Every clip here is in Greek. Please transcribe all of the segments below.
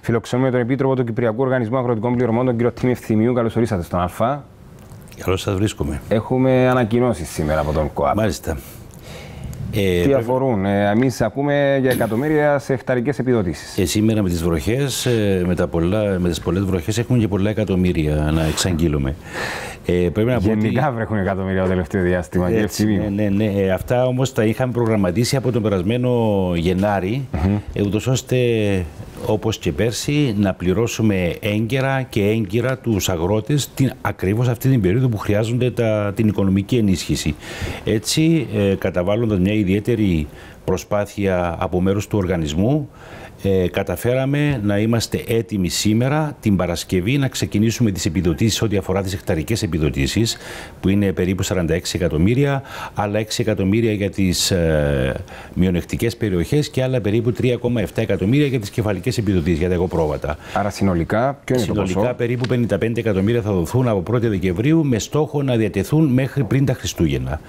Φιλοξενούμε τον Επίτροπο του Κυπριακού Οργανισμού Αγροτικών Πληρωμών, τον κύριο Τίμη Ευθυμίου. Καλώς ορίσατε στον Α. Καλώς σας βρίσκομαι. Έχουμε ανακοινώσεις σήμερα από τον ΚΟΑΠ. Μάλιστα. Ε, Τι αφορούν, ε, εμείς ακούμε για εκατομμύρια σε εκταρικέ επιδοτήσεις. Ε, σήμερα με τις βροχές, ε, με, με τις πολλές βροχές, έχουμε και πολλά εκατομμύρια να εξαγγείλουμε. Ε, πρέπει να Γενικά ότι... βρέχουν εκατομμύρια το τελευταίο διάστημα. Έτσι, ναι, ναι, ναι. Ε, αυτά όμως τα είχαμε προγραμματίσει από τον περασμένο Γενάρη, mm -hmm. ούτως ώστε όπως και πέρσι να πληρώσουμε έγκαιρα και έγκυρα τους αγρότες ακριβώς αυτή την περίοδο που χρειάζονται τα, την οικονομική ενίσχυση. Έτσι, ε, καταβάλλοντας μια ιδιαίτερη προσπάθεια από μέρους του οργανισμού ε, καταφέραμε να είμαστε έτοιμοι σήμερα την Παρασκευή να ξεκινήσουμε τις επιδοτήσεις ό,τι αφορά τις εκταρικές επιδοτήσεις που είναι περίπου 46 εκατομμύρια άλλα 6 εκατομμύρια για τις ε, μειονεκτικές περιοχές και άλλα περίπου 3,7 εκατομμύρια για τις κεφαλικές επιδοτήσεις για τα εγωπρόβατα. Άρα συνολικά ποιο είναι συνολικά, το ποσό; περίπου 55 εκατομμύρια θα δοθούν από 1η Δεκεμβρίου με στόχο να διατεθούν μέχρι πριν τα Χριστούγεννα.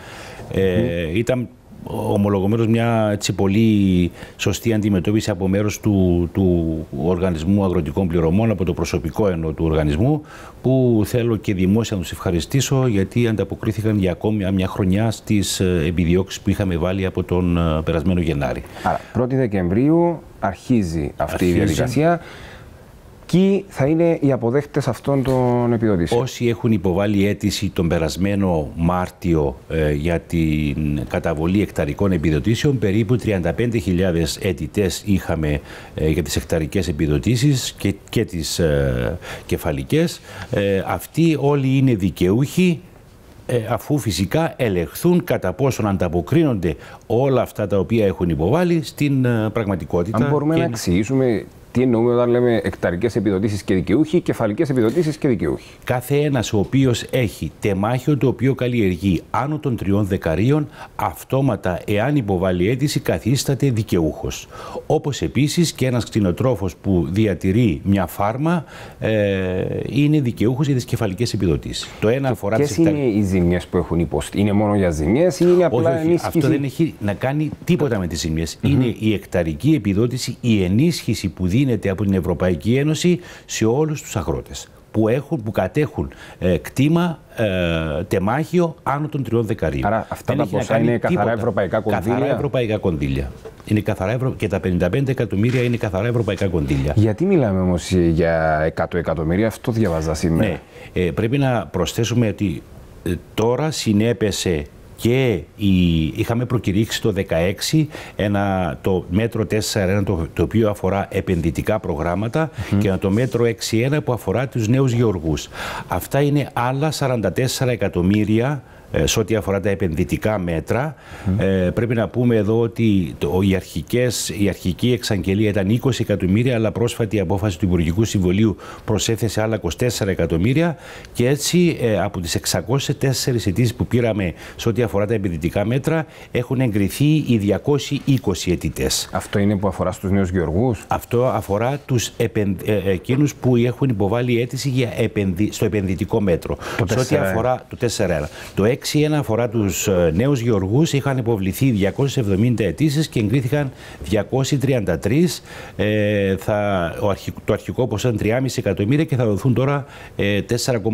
Ε, ήταν ομολογωμένως μια έτσι, πολύ σωστή αντιμετώπιση από μέρος του, του Οργανισμού Αγροτικών Πληρωμών, από το προσωπικό ενώ του οργανισμού, που θέλω και δημόσια να τους ευχαριστήσω γιατί ανταποκρίθηκαν για ακόμη μια χρονιά στις ε, επιδιώξεις που είχαμε βάλει από τον ε, περασμένο Γενάρη. Άρα, 1η Δεκεμβρίου αρχίζει αυτή αρχίζει. η διαδικασία. Ποιοι θα είναι οι αποδέχτες αυτών των επιδοτήσεων. Όσοι έχουν υποβάλει αίτηση τον περασμένο Μάρτιο ε, για την καταβολή εκταρικών επιδοτήσεων, περίπου 35.000 αιτητές είχαμε ε, για τις εκταρικές επιδοτήσεις και, και τις ε, κεφαλικές. Ε, αυτοί όλοι είναι δικαιούχοι αφού φυσικά ελεγχθούν κατά πόσον ανταποκρίνονται όλα αυτά τα οποία έχουν υποβάλει στην πραγματικότητα. Αν μπορούμε να εξηγήσουμε τι εννοούμε όταν λέμε εκταρικές επιδοτήσεις και δικαιούχοι, κεφαλικές επιδοτήσεις και δικαιούχοι. Κάθε ένας ο οποίος έχει τεμάχιο το οποίο καλλιεργεί άνω των τριών δεκαρίων, αυτόματα, εάν υποβάλει αίτηση, καθίσταται δικαιούχος. Όπως επίσης και ένας κτηνοτρόφος που διατηρεί μια φάρμα ε, είναι δικαιούχος για τις κεφαλικές επιδοτήσεις. Το ένα αφορά τις είναι οι ζημιές που έχουν υποστεί, Είναι μόνο για ζημιές ή είναι απλά όχι, ενίσχυση; Αυτό δεν έχει να κάνει τίποτα με τις ζημιές. Είναι η εκταρική επιδότηση, η ενίσχυση που δίνει δίνεται από την Ευρωπαϊκή Ένωση σε όλους τους αγρότες που, έχουν, που κατέχουν ε, κτήμα ε, τεμάχιο άνω των τριών δεκαρίων. Άρα αυτά τα ποσά είναι καθαρά τίποτα. ευρωπαϊκά κονδύλια; Καθαρά ευρωπαϊκά κονδύλια. Είναι καθαρά ευρω... Και τα 55 εκατομμύρια είναι καθαρά ευρωπαϊκά κονδύλια. Γιατί μιλάμε όμως για 100 εκατομμύρια, αυτό διαβάζα σήμερα. Ναι. Ε, πρέπει να προσθέσουμε ότι ε, τώρα συνέπεσε και η, είχαμε προκηρύξει το 2016 ένα, το μέτρο 4.1 το, το οποίο αφορά επενδυτικά προγράμματα και το μέτρο 6.1 που αφορά τους νέους γεωργούς. Αυτά είναι άλλα 44 εκατομμύρια ε, σε ό,τι αφορά τα επενδυτικά μέτρα. Ε, πρέπει να πούμε εδώ ότι το, οι αρχικές, η αρχική εξαγγελία ήταν 20 εκατομμύρια, αλλά πρόσφατη απόφαση του Υπουργικού Συμβουλίου προσέθεσε άλλα 24 εκατομμύρια και έτσι ε, από τις 604 αιτήσεις που πήραμε σε ό,τι αφορά τα επενδυτικά μέτρα έχουν εγκριθεί οι 220 αιτητές. Αυτό είναι που αφορά στους νέους γεωργούς; Αυτό αφορά τους επεν, ε, εκείνους που έχουν υποβάλει αίτηση για επενδυ, στο επενδυτικό μέτρο. Το σε ό,τι αφορά το 4 Το 6-1 αφορά τους ε, νέους γεωργούς. Είχαν υποβληθεί 270 αιτήσεις και εγκρίθηκαν 233. Ε, θα, το αρχικό ποσό είναι 3,5 εκατομμύρια και θα δοθούν τώρα 4,6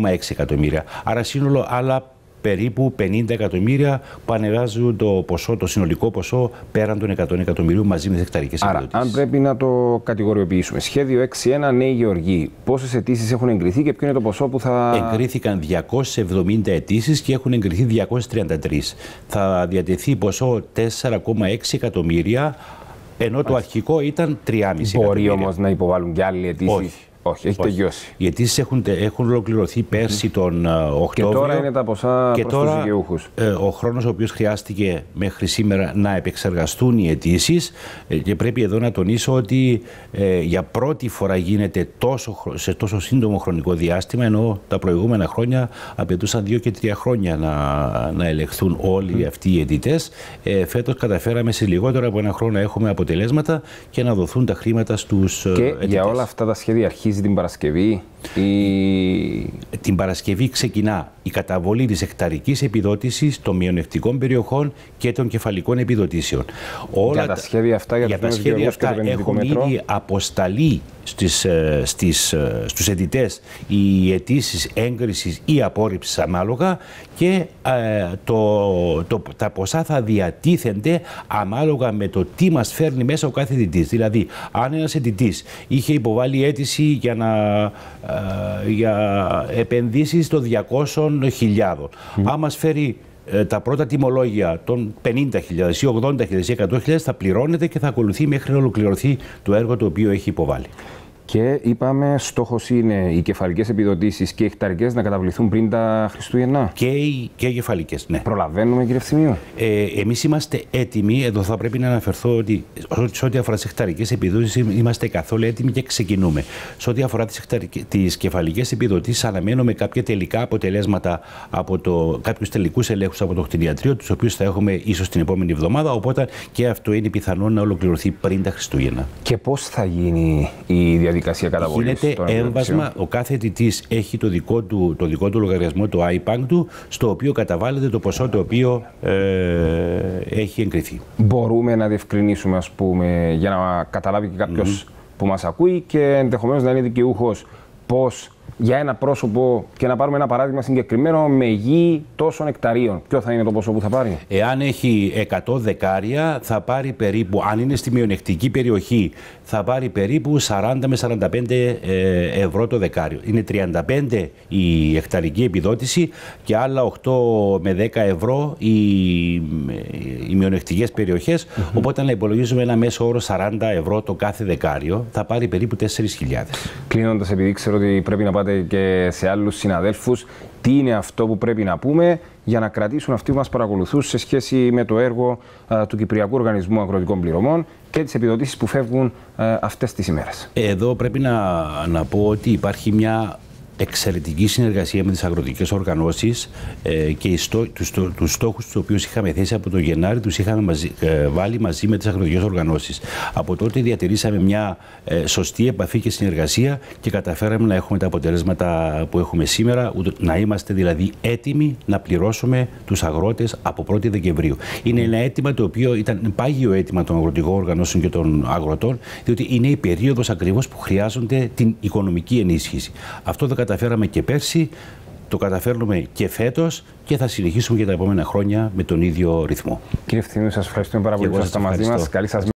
ε, εκατομμύρια. Άρα σύνολο άλλα περίπου 50 εκατομμύρια που ανεβάζουν το ποσό, το συνολικό ποσό πέραν των 100 εκατομμυρίων μαζί με τις εκταρικές επιδοτήσει. Αν πρέπει να το κατηγοριοποιήσουμε, σχέδιο 6.1 νέοι γεωργοί, πόσες αιτήσεις έχουν εγκριθεί και ποιο είναι το ποσό που θα. Εγκρίθηκαν 270 αιτήσεις και έχουν εγκριθεί 233. Θα διατεθεί ποσό 4,6 εκατομμύρια ενώ το αρχικό ήταν 3,5 εκατομμύρια. Μπορεί όμως να υποβάλουν και άλλοι αιτήσεις; Όχι. Όχι, έχει τελειώσει. Οι αιτήσει έχουν, έχουν ολοκληρωθεί πέρσι τον Οκτώβριο. Και τώρα είναι τα ποσά και τώρα, τους δικαιούχους. Ε, ο χρόνος ο οποίος χρειάστηκε μέχρι σήμερα να επεξεργαστούν οι αιτήσεις ε, και πρέπει εδώ να τονίσω ότι ε, για πρώτη φορά γίνεται τόσο, σε τόσο σύντομο χρονικό διάστημα ενώ τα προηγούμενα χρόνια απαιτούσαν δύο και τρία χρόνια να, να ελεγχθούν όλοι αυτοί οι αιτητές. Ε, φέτος καταφέραμε σε λιγότερο από ένα χρόνο να έχουμε αποτελέσματα και να δοθούν τα χρήματα στους Και για όλα αυτά τα σχέδια αρχίζει την Παρασκευή. Η... Την Παρασκευή ξεκινά η καταβολή της εκταρικής επιδότησης των μειονεκτικών περιοχών και των κεφαλικών επιδοτήσεων. Όλα για τα σχέδια αυτά, για, για τα σχέδια αυτά έχουν ήδη αποσταλεί στις, ε, στις, ε, στους αιτητές οι αιτήσεις έγκρισης ή απόρριψης ανάλογα και ε, το, το, τα ποσά θα διατίθενται ανάλογα με το τι μας φέρνει μέσα ο κάθε αιτητής. Δηλαδή, αν ένας αιτητής είχε υποβάλει αίτηση για, να, ε, για επενδύσεις των 200.000, mm. αν μας φέρει τα πρώτα τιμολόγια των 50.000 ή 80.000 ή 100.000 θα πληρώνεται και θα ακολουθεί μέχρι να ολοκληρωθεί το έργο το οποίο έχει υποβάλει. Και είπαμε, στόχος είναι οι κεφαλικές επιδοτήσεις και οι εκταρικές να καταβληθούν πριν τα Χριστούγεννα. Και οι, και οι κεφαλικές, ναι. Προλαβαίνουμε, κύριε Ευθυμίου; Ε, Εμείς είμαστε έτοιμοι. Εδώ θα πρέπει να αναφερθώ ότι σε ό,τι αφορά τις εκταρικές επιδοτήσεις, είμαστε καθόλου έτοιμοι και ξεκινούμε. Σε ό,τι αφορά τις κεφαλικές επιδοτήσεις, αναμένουμε κάποια τελικά αποτελέσματα από το, κάποιους τελικούς ελέγχους από το κτηνιατρίο, τους οποίους θα έχουμε ίσως την επόμενη εβδομάδα. Οπότε και αυτό είναι πιθανό να ολοκληρωθεί πριν τα Χριστούγεννα. Και πώς θα γίνει η διαδικασία διαδικασία καταβολή. Γίνεται έμβασμα. Ο κάθε αιτητής έχει το δικό, του, το δικό του λογαριασμό, το iPank του, στο οποίο καταβάλλεται το ποσό το οποίο ε, έχει εγκριθεί. Μπορούμε να διευκρινίσουμε, ας πούμε, για να καταλάβει και κάποιος που μας ακούει και ενδεχομένως να είναι δικαιούχος πώς για ένα πρόσωπο και να πάρουμε ένα παράδειγμα συγκεκριμένο με γη τόσων εκταρίων. Ποιο θα είναι το ποσό που θα πάρει; Εάν έχει 100 δεκάρια, θα πάρει περίπου, αν είναι στη μειονεκτική περιοχή, θα πάρει περίπου 40 με 45 ε, ευρώ το δεκάριο. Είναι 35 η εκταρική επιδότηση και άλλα 8 με 10 ευρώ οι, οι μειονεκτικές περιοχές. Οπότε να υπολογίζουμε ένα μέσο όρο 40 ευρώ το κάθε δεκάριο, θα πάρει περίπου 4.000. Κλείνοντας, επειδή ξέρω ότι πρέπει να πάτε και σε άλλους συναδέλφους, τι είναι αυτό που πρέπει να πούμε για να κρατήσουν αυτοί που μας παρακολουθούν σε σχέση με το έργο του Κυπριακού Οργανισμού Αγροτικών Πληρωμών και τις επιδοτήσεις που φεύγουν αυτές τις ημέρες. Εδώ πρέπει να, να πω ότι υπάρχει μια εξαιρετική συνεργασία με τις αγροτικές οργανώσεις ε, και στό, τους, το, τους στόχους τους οποίους είχαμε θέσει από τον Γενάρη τους είχαμε μαζί, ε, βάλει μαζί με τις αγροτικές οργανώσεις. Από τότε διατηρήσαμε μια ε, σωστή επαφή και συνεργασία και καταφέραμε να έχουμε τα αποτελέσματα που έχουμε σήμερα, να είμαστε δηλαδή έτοιμοι να πληρώσουμε τους αγρότες από 1η Δεκεμβρίου. Είναι ένα αίτημα το οποίο ήταν πάγιο αίτημα των αγροτικών οργανώσεων και των αγροτών, διότι είναι η περίοδος ακριβώς που χρειάζονται την οικονομική ενίσχυση. Αυτό δεν καταφέραμε και πέρσι, το καταφέρνουμε και φέτος και θα συνεχίσουμε και τα επόμενα χρόνια με τον ίδιο ρυθμό. Κύριε Φθηνού, σας ευχαριστούμε πάρα πολύ που ήσασταν μαζί μας. Καλή σας